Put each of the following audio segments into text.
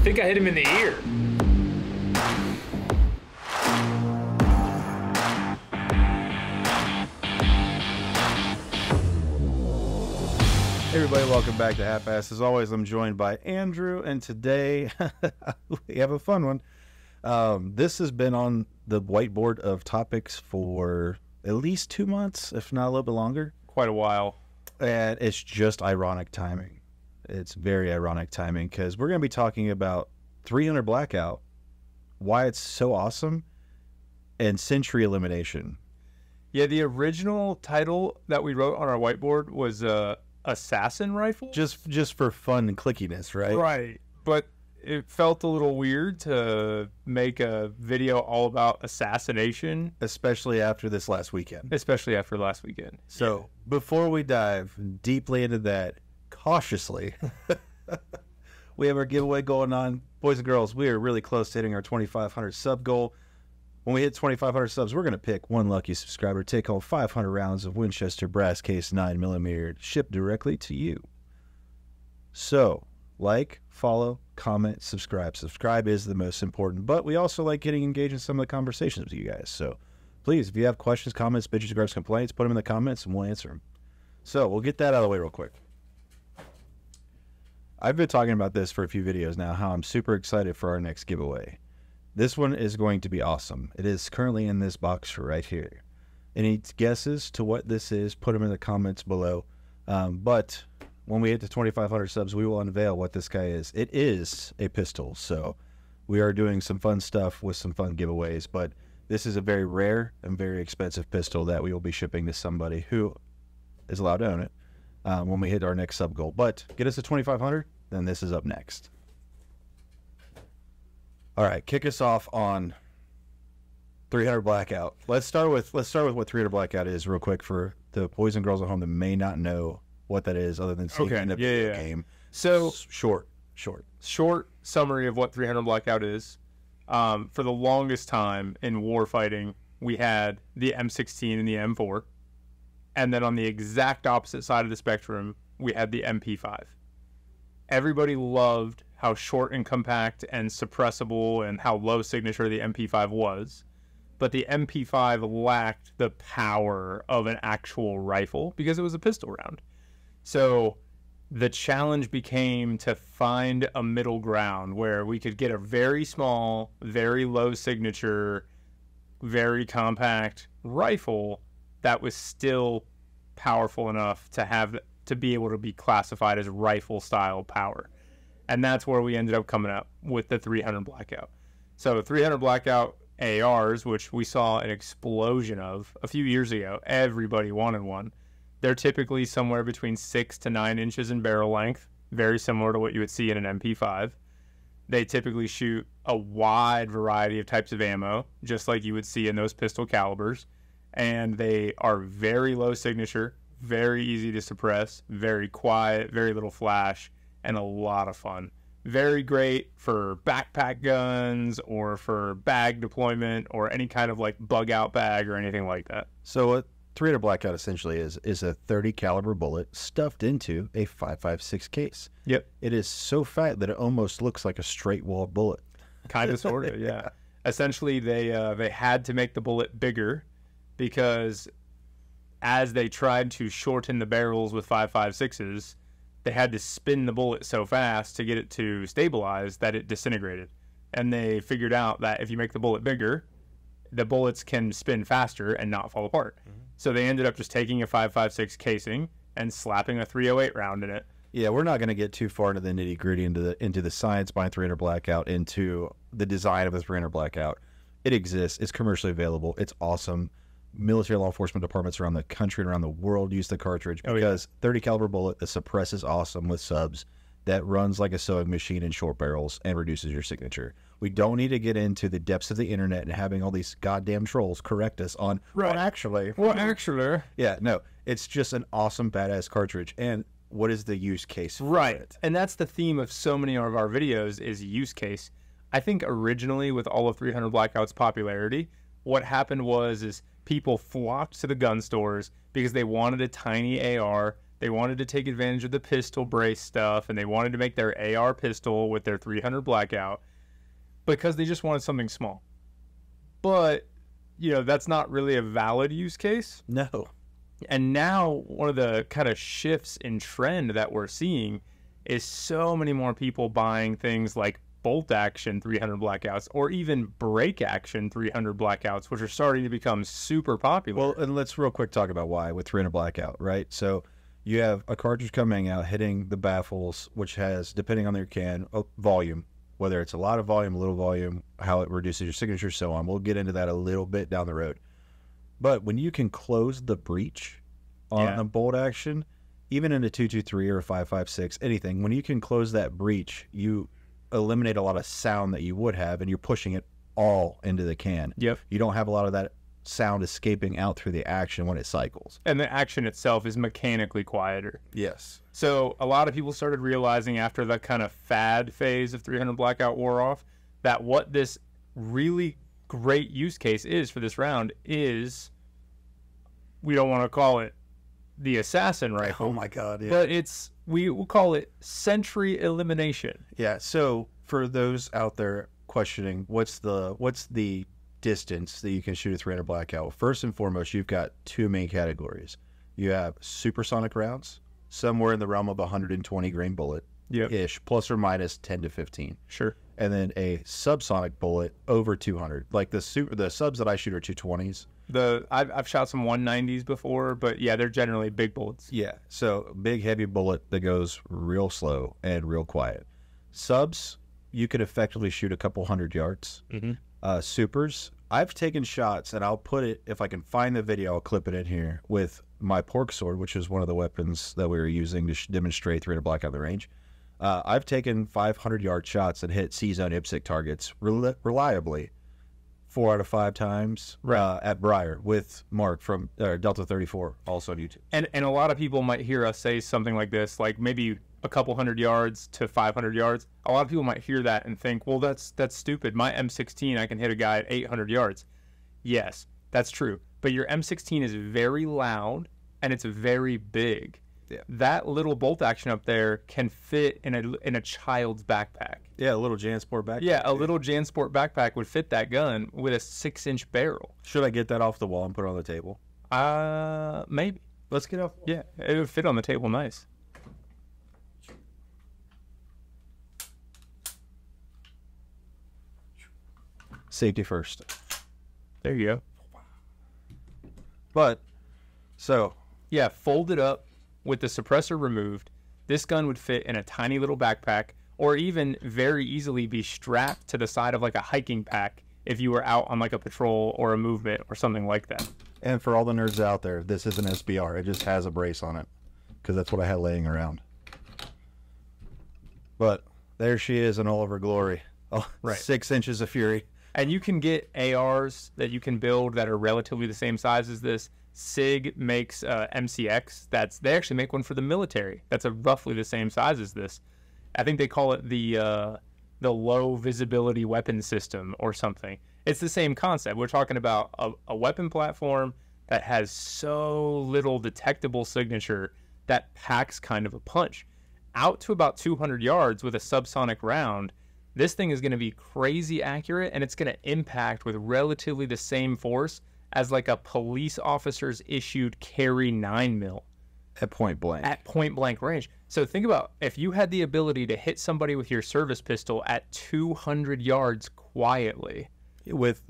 I think I hit him in the ear. Hey everybody, welcome back to Half Ass. As always, I'm joined by Andrew, and today we have a fun one. Um, this has been on the whiteboard of topics for at least two months, if not a little bit longer, Quite a while. and it's just ironic timing. It's very ironic timing because we're going to be talking about 300 Blackout, why it's so awesome, and Sentry Elimination. Yeah, the original title that we wrote on our whiteboard was uh, Assassin Rifle. Just just for fun and clickiness, right? right. But it felt a little weird to make a video all about assassination, Especially after this last weekend. especially after last weekend. So before we dive deeply into that, cautiously, we have our giveaway going on. Boys and girls, we are really close to hitting our 2,500 sub goal. When we hit 2,500 subs, we're going to pick one lucky subscriber, take home 500 rounds of Winchester brass case 9mm, shipped directly to you. So, like, follow, comment, subscribe. Subscribe is the most important, but we also like getting engaged in some of the conversations with you guys. So, please, if you have questions, comments, bitches, gripes, complaints, put them in the comments and we'll answer them. So we'll get that out of the way real quick. I've been talking about this for a few videos now, how I'm super excited for our next giveaway. This one is going to be awesome. It is currently in this box right here. Any guesses to what this is, put them in the comments below. Um, but when we hit the 2,500 subs, we will unveil what this guy is. It is a pistol, so we are doing some fun stuff with some fun giveaways, but this is a very rare and very expensive pistol that we will be shipping to somebody who is allowed to own it um, when we hit our next sub goal. But get us to 2,500, then this is up next. All right, kick us off on 300 blackout. Let's start with let's start with what 300 blackout is real quick for the boys and girls at home that may not know what that is other than seeing Okay, it in a yeah, yeah, yeah. game. So, S- short, short. short summary of what 300 Blackout is. Um, for the longest time in war fighting, we had the M16 and the M4. And then on the exact opposite side of the spectrum, we had the MP5. Everybody loved how short and compact and suppressible and how low signature the MP5 was. But the MP5 lacked the power of an actual rifle because it was a pistol round. So the challenge became to find a middle ground where we could get a very small, very low signature, very compact rifle that was still powerful enough to have to be able to be classified as rifle style power. And that's where we ended up coming up with the 300 blackout. So 300 blackout ARs, which we saw an explosion of a few years ago. Everybody wanted one. They're typically somewhere between six to nine inches in barrel length, very similar to what you would see in an MP5. They typically shoot a wide variety of types of ammo, just like you would see in those pistol calibers. And they are very low signature, very easy to suppress, very quiet, very little flash, and a lot of fun. Very great for backpack guns or for bag deployment or any kind of like bug out bag or anything like that. So what 300 blackout essentially is is a 30 caliber bullet stuffed into a 5.56 case. Yep. It is so fat that it almost looks like a straight wall bullet. kind of sort of yeah essentially they uh, they had to make the bullet bigger because as they tried to shorten the barrels with 556s they had to spin the bullet so fast to get it to stabilize that it disintegrated and they figured out that if you make the bullet bigger the bullets can spin faster and not fall apart mm-hmm. so they ended up just taking a 556 casing and slapping a 308 round in it Yeah, we're not going to get too far into the nitty gritty into the into the science behind 300 blackout, into the design of the 300 blackout. It exists. It's commercially available. It's awesome. Military law enforcement departments around the country and around the world use the cartridge Oh, yeah. because 30 caliber bullet that suppresses awesome with subs that runs like a sewing machine in short barrels and reduces your signature. We don't need to get into the depths of the internet and having all these goddamn trolls correct us on. Right. Well, actually, well actually yeah, no, it's just an awesome badass cartridge. And what is the use case? For Right. it? And that's the theme of so many of our videos is use case. I think originally with all of 300 Blackout's popularity, what happened was is people flocked to the gun stores because they wanted a tiny AR They wanted to take advantage of the pistol brace stuff, and they wanted to make their AR pistol with their 300 blackout because they just wanted something small. But you know that's not really a valid use case. No. And now one of the kind of shifts in trend that we're seeing is so many more people buying things like bolt action 300 blackouts or even break action 300 blackouts, which are starting to become super popular. Well, and let's real quick talk about why with 300 blackout, right? So you have a cartridge coming out hitting the baffles, which has, depending on your can, a volume, whether it's a lot of volume, a little volume, how it reduces your signature, so on. We'll get into that a little bit down the road. But when you can close the breech on Yeah. a bolt action, even in a 223 or a 556, anything, when you can close that breech, you eliminate a lot of sound that you would have, and you're pushing it all into the can. yep. You don't have a lot of that sound escaping out through the action when it cycles. And the action itself is mechanically quieter. Yes. So a lot of people started realizing after that kind of fad phase of 300 blackout wore off that what this really great use case is for this round is we don't want to call it the assassin oh rifle, Oh my god, yeah. but it's we will call it sentry elimination. yeah, so for those out there questioning what's the what's the distance that you can shoot a 300 blackout? Well, first and foremost, you've got two main categories. You have supersonic rounds, somewhere in the realm of 120 grain bullet Yep. ish, plus or minus 10 to 15. Sure. And then a subsonic bullet over 200. Like the super, the subs that I shoot are 220s. The I've, I've shot some 190s before, but yeah, they're generally big bullets. Yeah. So big heavy bullet that goes real slow and real quiet. Subs, you could effectively shoot a couple hundred yards. Mhm. Uh, supers, I've taken shots, and I'll put it if I can find the video. I'll clip it in here with my pork sword, which is one of the weapons that we were using to sh- demonstrate 300 black on the range. Uh, I've taken 500 yard shots and hit C zone IPSC targets rel- reliably four out of five times uh, at Briar with Mark from uh, Delta 34, also on YouTube. And and a lot of people might hear us say something like this, like maybe a couple hundred yards to 500 yards. A lot of people might hear that and think, well, that's that's stupid. My M16, I can hit a guy at 800 yards. Yes, that's true. But your M16 is very loud and it's very big. Yeah. That little bolt action up there can fit in a in a child's backpack. Yeah, a little Jansport backpack. Yeah, a little JanSport backpack would fit that gun with a six inch barrel. Should I get that off the wall and put it on the table? Uh, maybe. Let's get off. Yeah, it would fit on the table nice. Safety first. There you go. But so Yeah, fold it up with the suppressor removed, this gun would fit in a tiny little backpack or even very easily be strapped to the side of like a hiking pack if you were out on like a patrol or a movement or something like that. and for all the nerds out there, this is an SBR. It just has a brace on it because that's what I had laying around. But there she is in all of her glory. Oh, Right. six inches of fury. And you can get ARs that you can build that are relatively the same size as this. SIG makes uh, MCX. That's they actually make one for the military. That's a roughly the same size as this. I think they call it the uh, the low visibility weapon system or something. It's the same concept. We're talking about a, a weapon platform that has so little detectable signature that packs kind of a punch. Out to about 200 yards with a subsonic round, this thing is going to be crazy accurate and it's going to impact with relatively the same force as like a police officer's issued carry 9 mil At point blank. at point blank range. So think about if you had the ability to hit somebody with your service pistol at 200 yards quietly with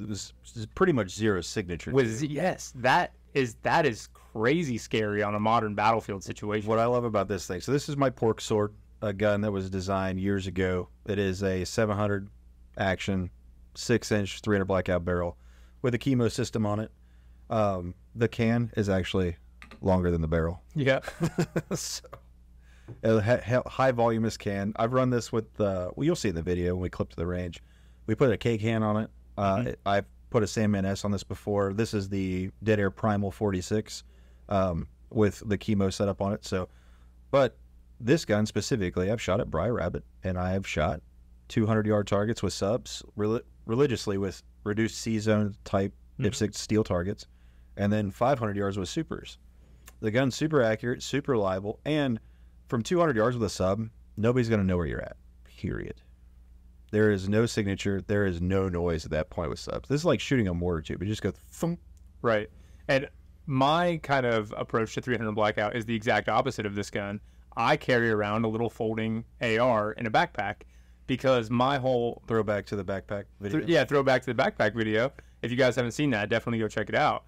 pretty much zero signature. with Z- yes, that is that is crazy scary on a modern battlefield situation. what I love about this thing. So this is my pork sword, a gun that was designed years ago. It is a 700 action, six inch, 300 blackout barrel with a KeyMo system on it. Um, the can is actually longer than the barrel. Yeah. so, a he- he- high voluminous can. I've run this with. Uh, well, you'll see in the video when we clip to the range. We put a K can on it. Uh, it- I've put a Sandman S on this before. This is the Dead Air Primal 46 um, with the KeyMo setup on it. So, but this gun specifically, I've shot at Briar Rabbit, and I have shot 200 yard targets with subs rel- religiously with reduced C zone type Mhm. IPSC steel targets, and then 500 yards with supers. The gun's super accurate, super reliable, and from 200 yards with a sub, nobody's going to know where you're at. Period. There is no signature. There is no noise at that point with subs. This is like shooting a mortar tube. It just goes thump. Right. And my kind of approach to 300 Blackout is the exact opposite of this gun. I carry around a little folding AR in a backpack because my whole Throwback to the backpack video. Th- yeah, throwback to the backpack video. If you guys haven't seen that, definitely go check it out.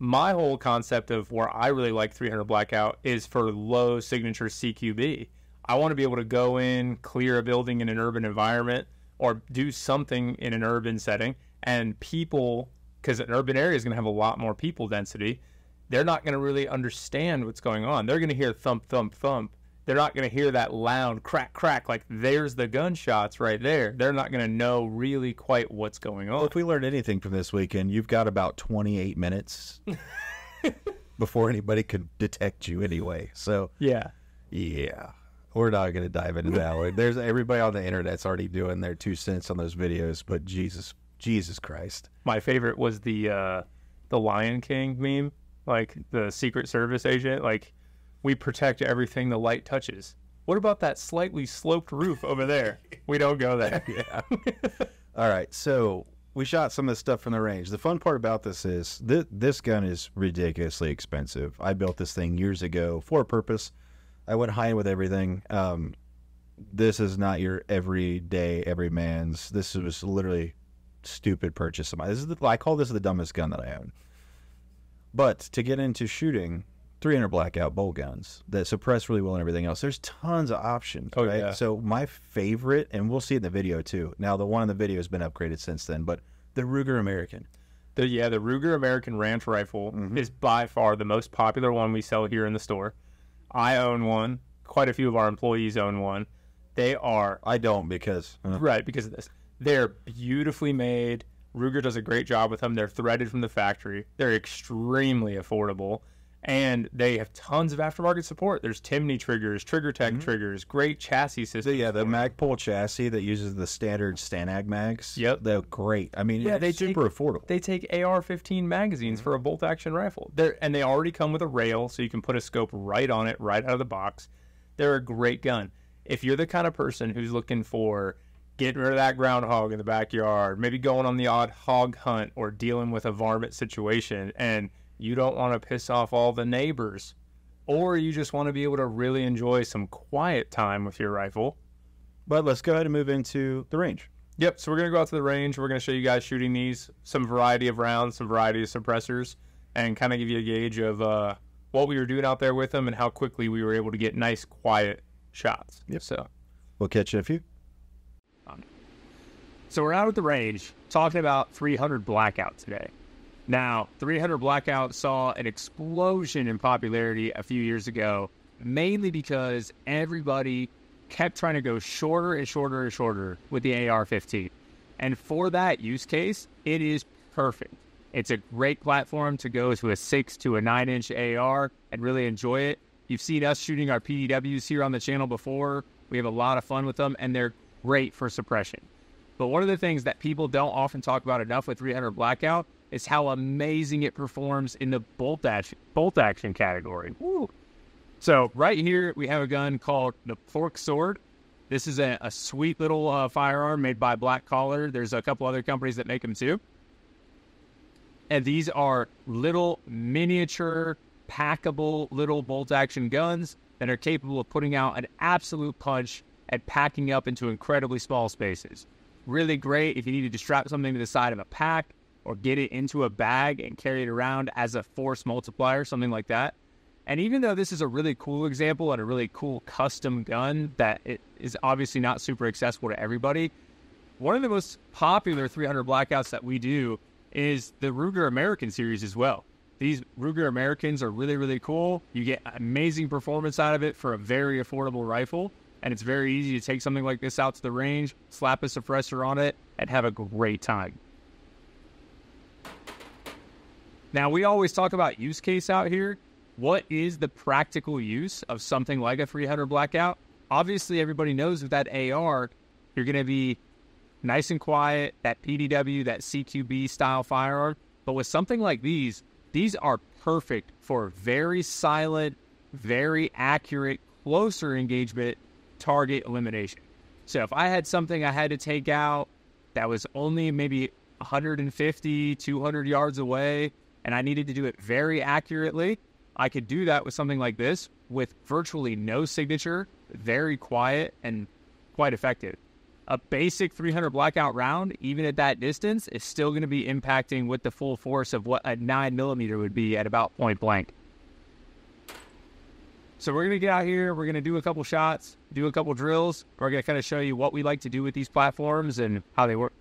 My whole concept of where I really like 300 Blackout is for low signature CQB. I want to be able to go in, clear a building in an urban environment, or do something in an urban setting, and people, because an urban area is going to have a lot more people density, they're not going to really understand what's going on. They're going to hear thump, thump, thump. They're not going to hear that loud crack, crack, like there's the gunshots right there. They're not going to know really quite what's going Well, on. if we learned anything from this weekend, you've got about 28 minutes before anybody could detect you anyway. So, Yeah. yeah, we're not going to dive into that one. There's everybody on the internet's already doing their two cents on those videos, but Jesus, Jesus Christ. My favorite was the uh, the Lion King meme, like the Secret Service agent, like we protect everything the light touches. What about that slightly sloped roof over there? We don't go there. Yeah. All right, so we shot some of the stuff from the range. The fun part about this is th- this gun is ridiculously expensive. I built this thing years ago for a purpose. I went high end with everything. Um, this is not your everyday, every man's. This was literally stupid purchase of mine. This is the, I call this the dumbest gun that I own. But to get into shooting 300 blackout bolt guns that suppress really well and everything else, there's tons of options. Oh, right? yeah. So my favorite, and we'll see it in the video too. Now the one in the video has been upgraded since then, but the Ruger American. The yeah, the Ruger American Ranch rifle is by far the most popular one we sell here in the store. I own one. Quite a few of our employees own one. They are I don't because uh, right because of this. They're beautifully made. Ruger does a great job with them. They're threaded from the factory. They're extremely affordable, and they have tons of aftermarket support. There's Timney triggers, Trigger Tech mm-hmm. triggers, great chassis system. yeah, the Magpul chassis that uses the standard Stanag mags. Yep. they're great. I mean, Yeah, they they super take- affordable. They take AR-15 magazines mm-hmm. for a bolt action rifle. They're and they already come with a rail, so you can put a scope right on it, right out of the box. They're a great gun. If you're the kind of person who's looking for getting rid of that groundhog in the backyard, maybe going on the odd hog hunt or dealing with a varmint situation, and you don't want to piss off all the neighbors, or you just want to be able to really enjoy some quiet time with your rifle, but let's go ahead and move into the range. Yep. So we're gonna go out to the range. We're gonna show you guys shooting these, some variety of rounds, some variety of suppressors, and kind of give you a gauge of uh, what we were doing out there with them and how quickly we were able to get nice, quiet shots. Yep. So, We'll catch you in a few. so we're out at the range talking about 300 blackout today. Now, 300 blackout saw an explosion in popularity a few years ago, mainly because everybody kept trying to go shorter and shorter and shorter with the AR-15. And for that use case, it is perfect. It's a great platform to go to a six to a nine inch AR and really enjoy it. You've seen us shooting our PDWs here on the channel before. We have a lot of fun with them, and they're great for suppression. But one of the things that people don't often talk about enough with 300 Blackout is how amazing it performs in the bolt action, bolt action category. Woo. So right here we have a gun called the Pork Sword. This is a, a sweet little uh, firearm made by Black Collar. There's a couple other companies that make them too. And these are little miniature, packable little bolt action guns that are capable of putting out an absolute punch and packing up into incredibly small spaces. Really great if you needed to strap something to the side of a pack or get it into a bag and carry it around as a force multiplier, something like that. And even though this is a really cool example and a really cool custom gun that it is obviously not super accessible to everybody, one of the most popular 300 blackouts that we do is the Ruger American series as well. These Ruger Americans are really, really cool. You get amazing performance out of it for a very affordable rifle, and it's very easy to take something like this out to the range, slap a suppressor on it, and have a great time. Now, we always talk about use case out here. What is the practical use of something like a 300 blackout? Obviously, everybody knows with that AR, you're going to be nice and quiet, that PDW, that CQB style firearm. But with something like these, these are perfect for very silent, very accurate, closer engagement target elimination. So if I had something I had to take out that was only maybe 150, 200 yards away, and I needed to do it very accurately, I could do that with something like this with virtually no signature, very quiet, and quite effective. A basic 300 blackout round, even at that distance, is still going to be impacting with the full force of what a 9 millimeter would be at about point blank. So we're going to get out here, we're going to do a couple shots, do a couple drills. We're going to kind of show you what we like to do with these platforms and how they work.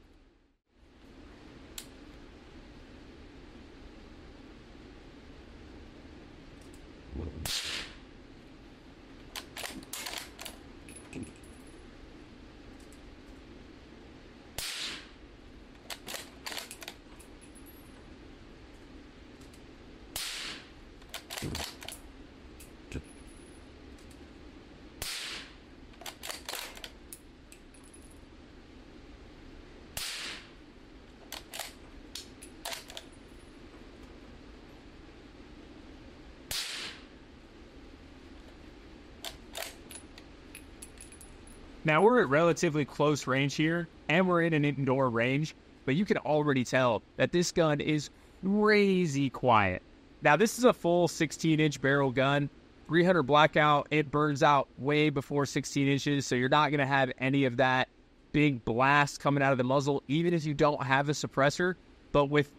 Now we're at relatively close range here, and we're in an indoor range, but you can already tell that this gun is crazy quiet. Now this is a full 16 inch barrel gun, 300 blackout. It burns out way before 16 inches, so you're not going to have any of that big blast coming out of the muzzle, even if you don't have a suppressor. But with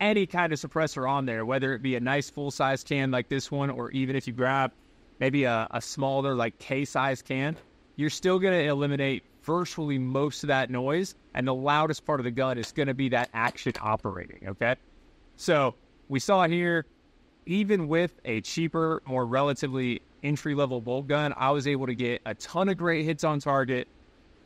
any kind of suppressor on there, whether it be a nice full size can like this one, or even if you grab maybe a, a smaller like K size can, you're still going to eliminate virtually most of that noise. And the loudest part of the gun is going to be that action operating. Okay. So we saw here, even with a cheaper, more relatively entry level bolt gun, I was able to get a ton of great hits on target,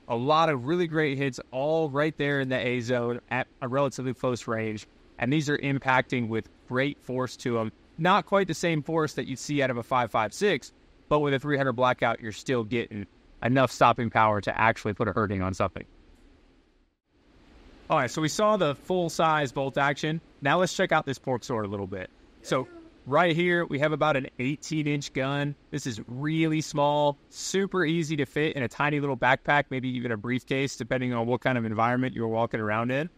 a lot of really great hits, all right there in the A zone at a relatively close range. And these are impacting with great force to them. Not quite the same force that you'd see out of a 5.56, but with a 300 blackout, you're still getting enough stopping power to actually put a hurting on something. All right, so we saw the full size bolt action. Now let's check out this pork sword a little bit. So right here we have about an 18 inch gun. This is really small, super easy to fit in a tiny little backpack, maybe even a briefcase, depending on what kind of environment you're walking around in.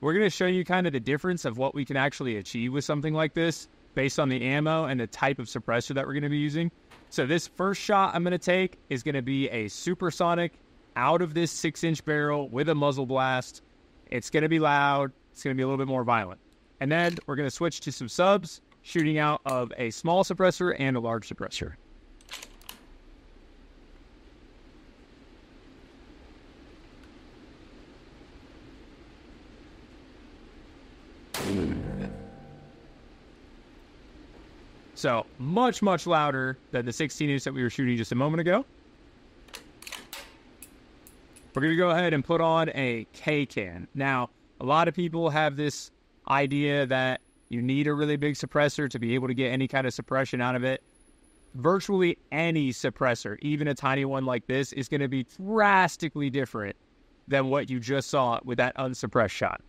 We're going to show you kind of the difference of what we can actually achieve with something like this based on the ammo and the type of suppressor that we're going to be using. So this first shot I'm going to take is going to be a supersonic out of this six inch barrel with a muzzle blast. It's going to be loud. It's going to be a little bit more violent. And then we're going to switch to some subs, shooting out of a small suppressor and a large suppressor. So much, much louder than the 16 inch that we were shooting just a moment ago. We're to go ahead and put on a K can. Now, a lot of people have this idea that you need a really big suppressor to be able to get any kind of suppression out of it. Virtually any suppressor, even a tiny one like this, is going to be drastically different than what you just saw with that unsuppressed shot.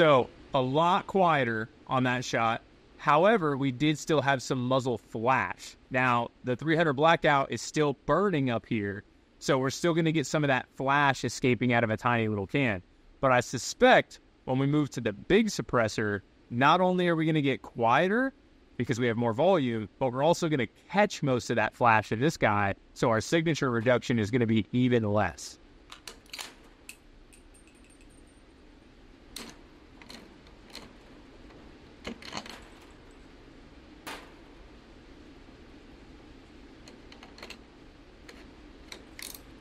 So a lot quieter on that shot. However, we did still have some muzzle flash. Now, the 300 blackout is still burning up here, so we're still going to get some of that flash escaping out of a tiny little can. But I suspect when we move to the big suppressor, not only are we going to get quieter because we have more volume, but we're also going to catch most of that flash of this guy, so our signature reduction is going to be even less.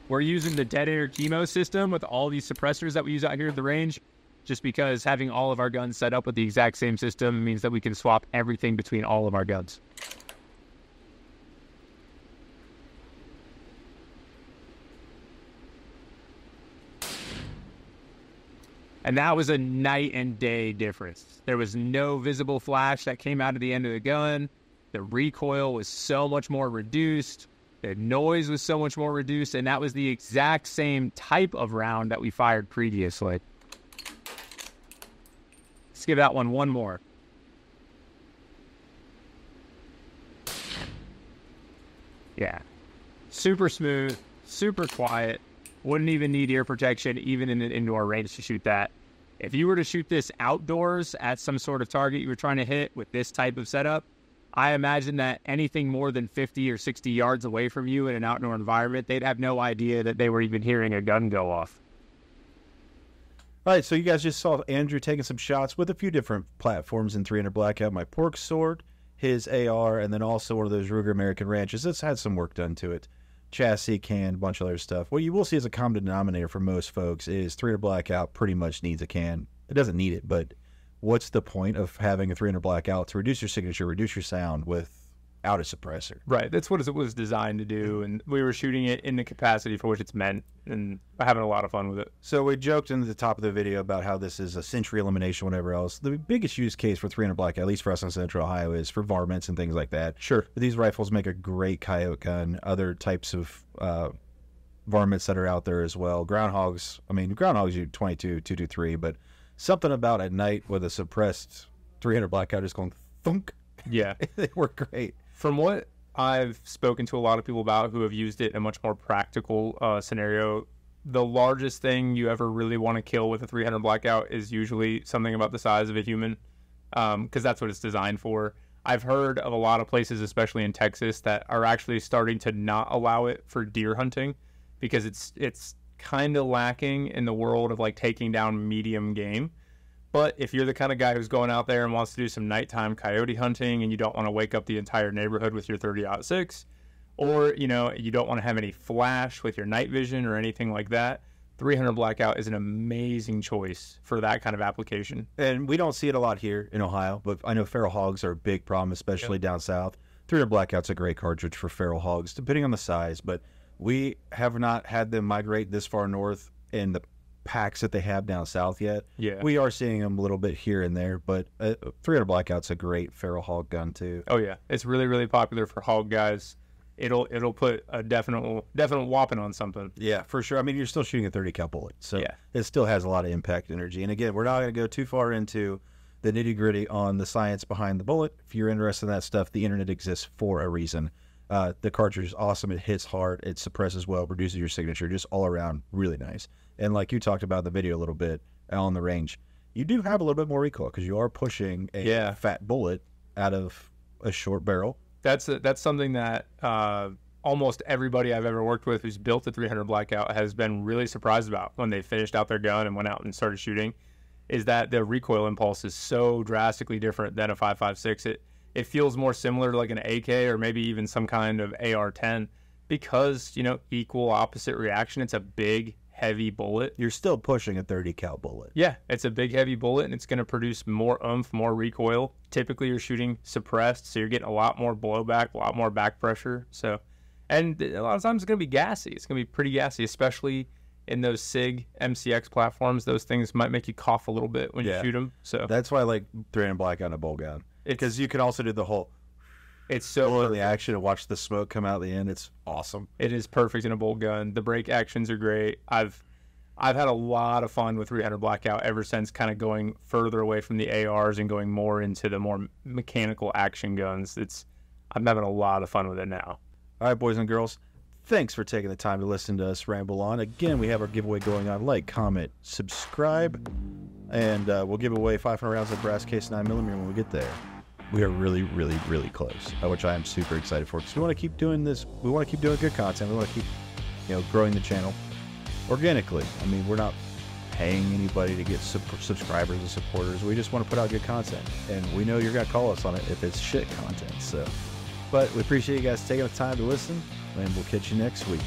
We're using the dead air KeyMo system with all these suppressors that we use out here at the range, just because having all of our guns set up with the exact same system means that we can swap everything between all of our guns. And that was a night and day difference. There was no visible flash that came out of the end of the gun. The recoil was so much more reduced. The noise was so much more reduced. And that was the exact same type of round that we fired previously. Let's give that one one more. Yeah. Super smooth, super quiet. Wouldn't even need ear protection, even in an indoor range to shoot that. If you were to shoot this outdoors at some sort of target you were trying to hit with this type of setup, I imagine that anything more than 50 or 60 yards away from you in an outdoor environment, they'd have no idea that they were even hearing a gun go off. All right, so you guys just saw Andrew taking some shots with a few different platforms in 300 Blackout. My pork sword, his AR, and then also one of those Ruger American Ranches. It's had some work done to it. Chassis, can, bunch of other stuff. What you will see as a common denominator for most folks is 300 Blackout pretty much needs a can. It doesn't need it, but what's the point of having a 300 Blackout to reduce your signature, reduce your sound without a suppressor? Right. That's what it was designed to do. And we were shooting it in the capacity for which it's meant and having a lot of fun with it. So we joked in the top of the video about how this is a sentry elimination, whatever else. The biggest use case for 300 Blackout, at least for us in Central Ohio, is for varmints and things like that. Sure. But these rifles make a great coyote gun. Other types of uh, varmints that are out there as well. Groundhogs. I mean, groundhogs you 22, 223, but something about at night with a suppressed 300 blackout just going thunk. Yeah. they work great. From what I've spoken to a lot of people about who have used it in a much more practical uh, scenario, the largest thing you ever really want to kill with a 300 blackout is usually something about the size of a human, because um, that's what it's designed for. I've heard of a lot of places, especially in Texas, that are actually starting to not allow it for deer hunting because it's it's kind of lacking in the world of like taking down medium game. But if you're the kind of guy who's going out there and wants to do some nighttime coyote hunting and you don't want to wake up the entire neighborhood with your 30 out 6, or you know you don't want to have any flash with your night vision or anything like that, 300 blackout is an amazing choice for that kind of application. And we don't see it a lot here in Ohio, but I know feral hogs are a big problem, especially yep. down south. 300 blackout's a great cartridge for feral hogs, depending on the size, but we have not had them migrate this far north in the packs that they have down south yet. Yeah, we are seeing them a little bit here and there, but uh, 300 blackout's a great feral hog gun too. Oh yeah, it's really really popular for hog guys. It'll it'll put a definite definite whopping on something. Yeah, for sure. I mean, you're still shooting a 30 cal bullet, so yeah. it still has a lot of impact energy. And again, we're not going to go too far into the nitty gritty on the science behind the bullet. If you're interested in that stuff, the internet exists for a reason. Uh, the cartridge is awesome. It hits hard. It suppresses well, reduces your signature. Just all around, really nice. And like you talked about in the video a little bit on the range, you do have a little bit more recoil because you are pushing a yeah. fat bullet out of a short barrel. That's a, that's something that uh, almost everybody I've ever worked with who's built a 300 blackout has been really surprised about when they finished out their gun and went out and started shooting. Is that the recoil impulse is so drastically different than a 5.56. It it feels more similar to like an AK or maybe even some kind of AR-10 because you know equal opposite reaction. It's a big heavy bullet. You're still pushing a 30 cal bullet. Yeah, it's a big heavy bullet and it's going to produce more oomph, more recoil. Typically, you're shooting suppressed, so you're getting a lot more blowback, a lot more back pressure. So, and a lot of times it's going to be gassy. It's going to be pretty gassy, especially in those SIG MCX platforms. Those things might make you cough a little bit when Yeah. you shoot them. So That's why I like 300 black on a bolt gun because you can also do the whole it's so blow in the action and watch the smoke come out the end. It's awesome. It is perfect in a bolt gun. The break actions are great. I've I've had a lot of fun with 300 Blackout ever since kind of going further away from the ARs and going more into the more mechanical action guns. It's I'm having a lot of fun with it now. All right, boys and girls, thanks for taking the time to listen to us ramble on. Again, we have our giveaway going on. Like, comment, subscribe, and uh, we'll give away 500 rounds of brass case 9mm when we get there. We are really, really, really close, uh, which I am super excited for because we want to keep doing this. We want to keep doing good content. We want to keep, you know, growing the channel organically. I mean, we're not paying anybody to get sub- subscribers and supporters. We just want to put out good content, and we know you're gonna call us on it if it's shit content. So, but we appreciate you guys taking the time to listen, and we'll catch you next week.